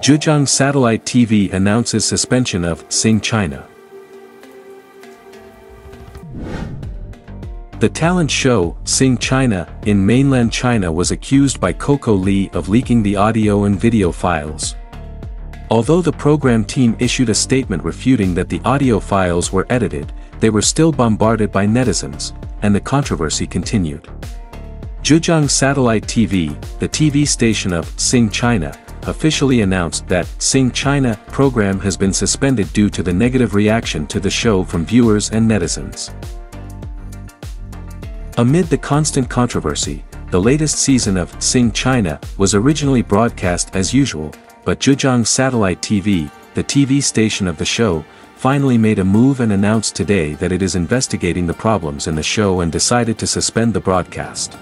Zhejiang Satellite TV announces suspension of Sing China. The talent show, Sing China, in mainland China was accused by Coco Lee of leaking the audio and video files. Although the program team issued a statement refuting that the audio files were edited, they were still bombarded by netizens, and the controversy continued. Zhejiang Satellite TV, the TV station of Sing China, officially announced that Sing China program has been suspended due to the negative reaction to the show from viewers and netizens. Amid the constant controversy, the latest season of Sing China was originally broadcast as usual, but Zhejiang Satellite TV, the TV station of the show, finally made a move and announced today that it is investigating the problems in the show and decided to suspend the broadcast.